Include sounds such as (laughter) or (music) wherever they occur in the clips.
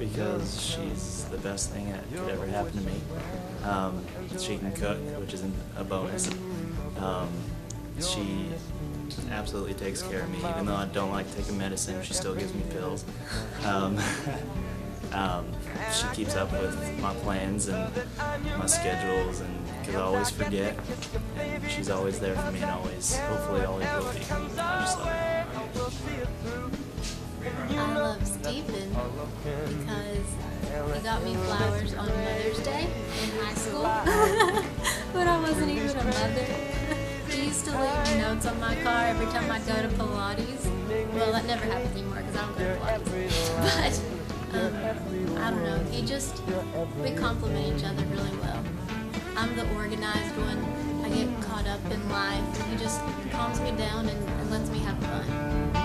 Because she's the best thing that could ever happen to me. Um, she can cook, which isn't a bonus. Um, she absolutely takes care of me, even though I don't like taking medicine. She still gives me pills. Um, (laughs) um, she keeps up with my plans and my schedules, and because I always forget, and she's always there for me, and always, hopefully, always will be. I just love her. I love got me flowers on Mother's Day in high school but (laughs) I wasn't even a mother. He used to leave notes on my car every time I go to Pilates. Well, that never happens anymore because I don't go to Pilates. (laughs) But um, I don't know. He just we complement each other really well. I'm the organized one. I get caught up in life. He just calms me down and, and lets me have fun.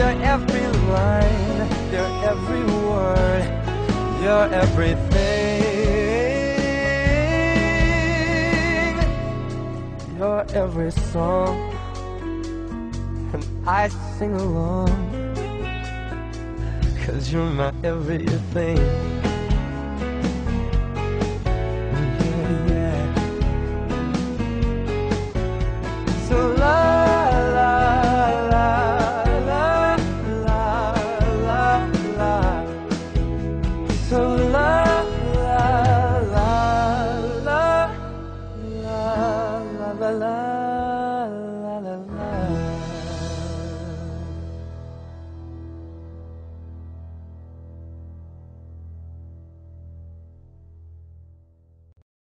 Your every line, your every word, your everything, your every song, and I sing along, cause you're my everything. love.